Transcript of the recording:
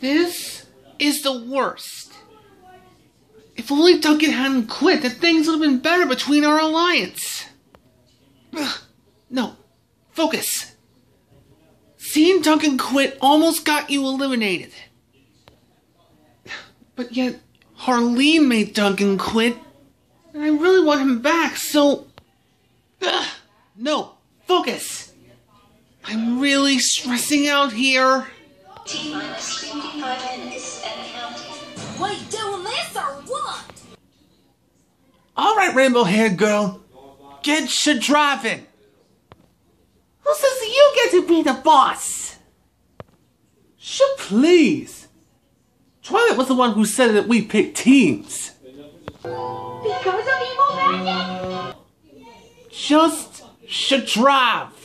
This is the worst. If only Duncan hadn't quit, then things would have been better between our alliance. Ugh, no, focus. Seeing Duncan quit almost got you eliminated. But yet, Harleen made Duncan quit, and I really want him back, so. Ugh, no, focus. I'm really stressing out here. T minus 55 minutes and counting. Wait, doing this or what? All right, rainbow haired girl, get your driving. Who says you get to be the boss? Sure, please. Twilight was the one who said that we pick teams. Because of evil magic? Just should drive.